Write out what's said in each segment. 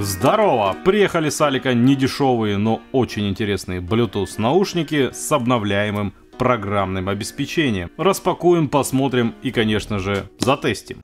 Здорово! Приехали с Алика недешевые, но очень интересные Bluetooth наушники с обновляемым программным обеспечением. Распакуем, посмотрим и, конечно же, затестим.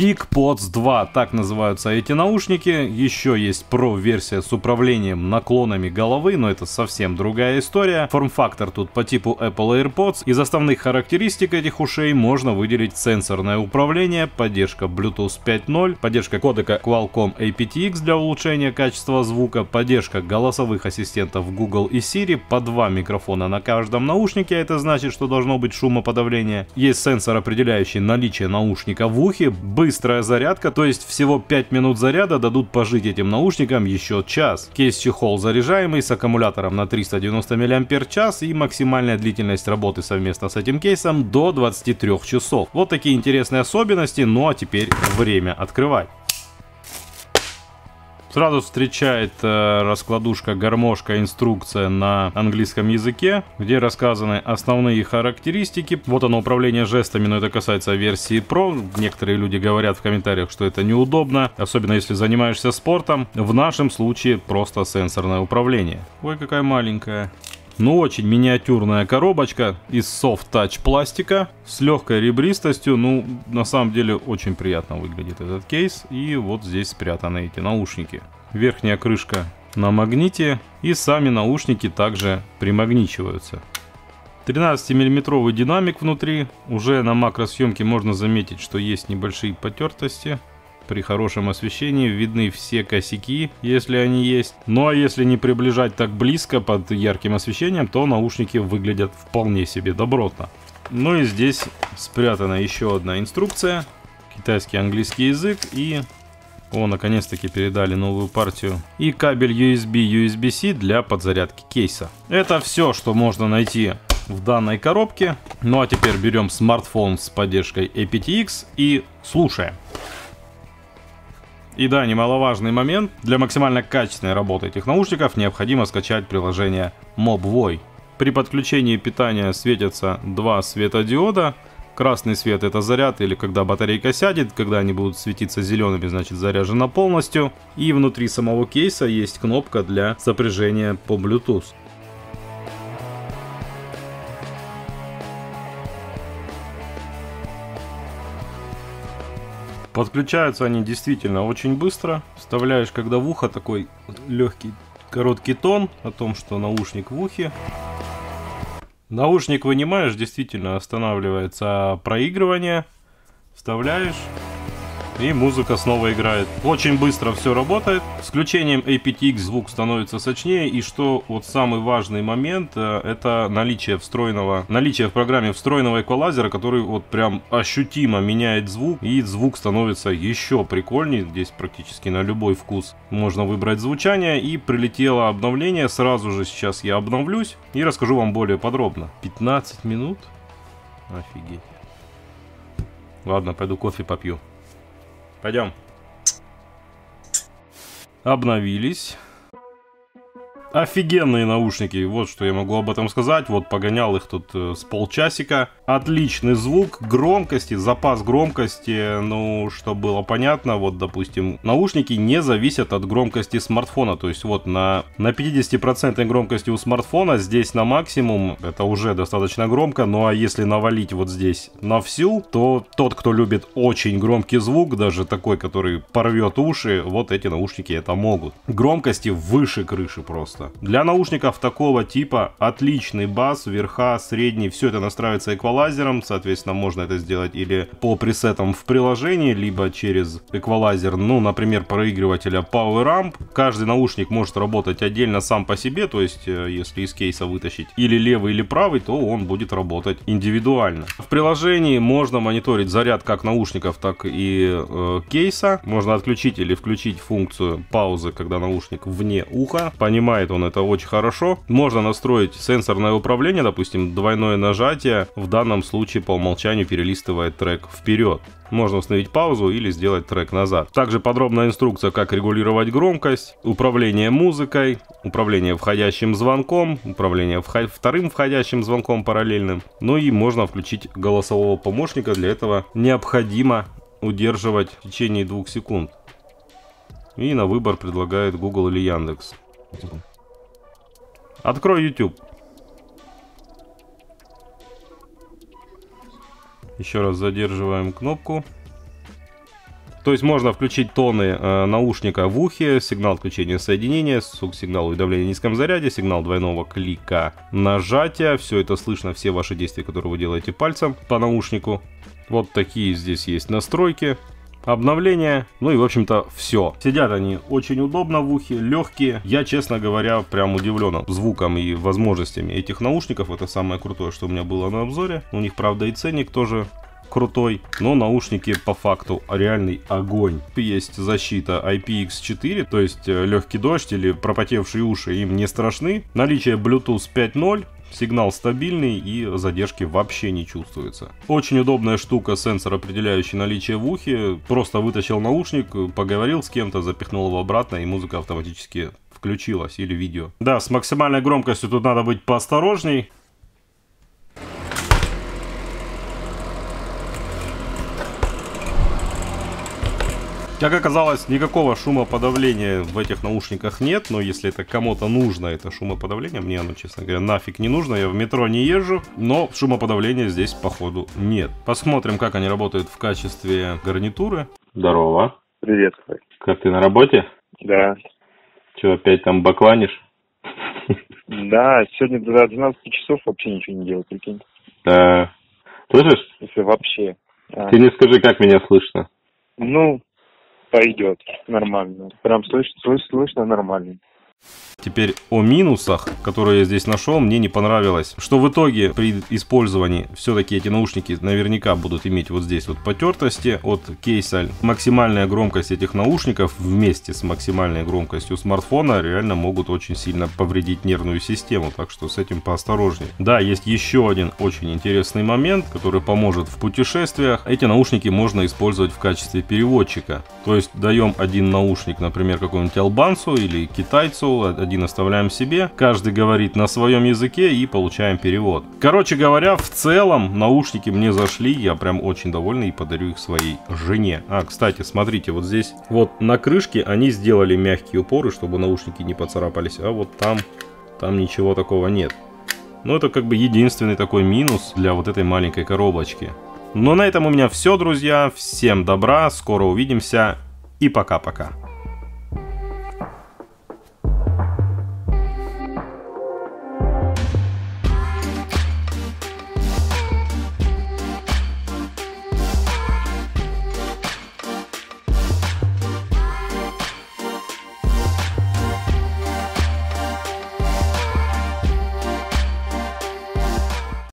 TicPods 2, так называются эти наушники. Еще есть Pro версия с управлением наклонами головы, но это совсем другая история. Форм-фактор тут по типу Apple AirPods. Из основных характеристик этих ушей можно выделить сенсорное управление, поддержка Bluetooth 5.0, поддержка кодека Qualcomm aptX для улучшения качества звука, поддержка голосовых ассистентов Google и Siri, по два микрофона на каждом наушнике, это значит, что должно быть шумоподавление. Есть сенсор, определяющий наличие наушника в ухе, быстрая зарядка, то есть всего 5 минут заряда дадут пожить этим наушникам еще час. Кейс-чехол заряжаемый с аккумулятором на 390 мАч и максимальная длительность работы совместно с этим кейсом до 23 часов. Вот такие интересные особенности, ну а теперь время открывать. Сразу встречает э, раскладушка гармошка инструкция на английском языке, где рассказаны основные характеристики. Вот оно управление жестами, но это касается версии Pro. Некоторые люди говорят в комментариях, что это неудобно, особенно если занимаешься спортом. В нашем случае просто сенсорное управление. Ой, какая маленькая. Ну, очень миниатюрная коробочка из soft touch пластика с легкой ребристостью. Ну, на самом деле, очень приятно выглядит этот кейс. И вот здесь спрятаны эти наушники. Верхняя крышка на магните. И сами наушники также примагничиваются. 13-миллиметровый динамик внутри. Уже на макросъемке можно заметить, что есть небольшие потертости. При хорошем освещении видны все косяки, если они есть. Ну а если не приближать так близко под ярким освещением, то наушники выглядят вполне себе добротно. Ну и здесь спрятана еще одна инструкция. Китайский английский язык и... О, наконец-таки передали новую партию. И кабель USB USB-C для подзарядки кейса. Это все, что можно найти в данной коробке. Ну а теперь берем смартфон с поддержкой aptX и слушаем. И да, немаловажный момент, для максимально качественной работы этих наушников необходимо скачать приложение MobVoy. При подключении питания светятся два светодиода. Красный свет это заряд или когда батарейка сядет, когда они будут светиться зелеными, значит заряжена полностью. И внутри самого кейса есть кнопка для сопряжения по Bluetooth. Подключаются они действительно очень быстро. Вставляешь, когда в ухо такой легкий короткий тон о том, что наушник в ухе. Наушник вынимаешь, действительно останавливается проигрывание. Вставляешь и музыка снова играет. Очень быстро все работает. С включением aptX звук становится сочнее. И что вот самый важный момент, э, это наличие встроенного, наличие в программе встроенного эквалайзера, который вот прям ощутимо меняет звук. И звук становится еще прикольнее. Здесь практически на любой вкус можно выбрать звучание. И прилетело обновление. Сразу же сейчас я обновлюсь и расскажу вам более подробно. 15 минут? Офигеть. Ладно, пойду кофе попью. Пойдем. Обновились. Офигенные наушники, вот что я могу об этом сказать. Вот погонял их тут э, с полчасика. Отличный звук, громкости, запас громкости, ну, чтобы было понятно, вот, допустим, наушники не зависят от громкости смартфона. То есть вот на, на 50% громкости у смартфона, здесь на максимум, это уже достаточно громко. Ну а если навалить вот здесь на всю, то тот, кто любит очень громкий звук, даже такой, который порвет уши, вот эти наушники это могут. Громкости выше крыши просто. Для наушников такого типа отличный бас, верха, средний, все это настраивается эквалайзером, соответственно, можно это сделать или по пресетам в приложении, либо через эквалайзер, ну, например, проигрывателя Power Amp. Каждый наушник может работать отдельно сам по себе, то есть, э, если из кейса вытащить или левый, или правый, то он будет работать индивидуально. В приложении можно мониторить заряд как наушников, так и э, кейса. Можно отключить или включить функцию паузы, когда наушник вне уха, понимает он это очень хорошо. Можно настроить сенсорное управление, допустим, двойное нажатие в данном данном случае по умолчанию перелистывает трек вперед. Можно установить паузу или сделать трек назад. Также подробная инструкция, как регулировать громкость, управление музыкой, управление входящим звонком, управление вторым входящим звонком параллельным. Ну и можно включить голосового помощника. Для этого необходимо удерживать в течение двух секунд. И на выбор предлагает Google или Яндекс. Открой YouTube. Еще раз задерживаем кнопку. То есть можно включить тоны э, наушника в ухе, сигнал отключения соединения, сигнал уведомления в низком заряде, сигнал двойного клика нажатия. Все это слышно, все ваши действия, которые вы делаете пальцем по наушнику. Вот такие здесь есть настройки обновления, ну и в общем-то все. Сидят они очень удобно в ухе, легкие. Я, честно говоря, прям удивлен звуком и возможностями этих наушников. Это самое крутое, что у меня было на обзоре. У них, правда, и ценник тоже крутой, но наушники по факту реальный огонь. Есть защита IPX4, то есть э, легкий дождь или пропотевшие уши им не страшны. Наличие Bluetooth 5.0, Сигнал стабильный и задержки вообще не чувствуется. Очень удобная штука, сенсор, определяющий наличие в ухе. Просто вытащил наушник, поговорил с кем-то, запихнул его обратно и музыка автоматически включилась или видео. Да, с максимальной громкостью тут надо быть поосторожней. Как оказалось, никакого шумоподавления в этих наушниках нет, но если это кому-то нужно, это шумоподавление, мне оно, честно говоря, нафиг не нужно, я в метро не езжу, но шумоподавления здесь, походу, нет. Посмотрим, как они работают в качестве гарнитуры. Здорово. Привет. Как ты на работе? Да. Че, опять там бакланишь? Да, сегодня до 12 часов вообще ничего не делал, прикинь. Да. Слышишь? Если вообще. А. Ты не скажи, как меня слышно. Ну, пойдет нормально. Прям слышно, слышно, нормально. Теперь о минусах, которые я здесь нашел, мне не понравилось. Что в итоге при использовании все-таки эти наушники наверняка будут иметь вот здесь вот потертости от кейса. Максимальная громкость этих наушников вместе с максимальной громкостью смартфона реально могут очень сильно повредить нервную систему. Так что с этим поосторожнее. Да, есть еще один очень интересный момент, который поможет в путешествиях. Эти наушники можно использовать в качестве переводчика. То есть даем один наушник, например, какому-нибудь албанцу или китайцу, один оставляем себе. Каждый говорит на своем языке и получаем перевод. Короче говоря, в целом наушники мне зашли, я прям очень довольный и подарю их своей жене. А, кстати, смотрите, вот здесь вот на крышке они сделали мягкие упоры, чтобы наушники не поцарапались, а вот там, там ничего такого нет. Но это как бы единственный такой минус для вот этой маленькой коробочки. Но на этом у меня все, друзья. Всем добра, скоро увидимся и пока-пока.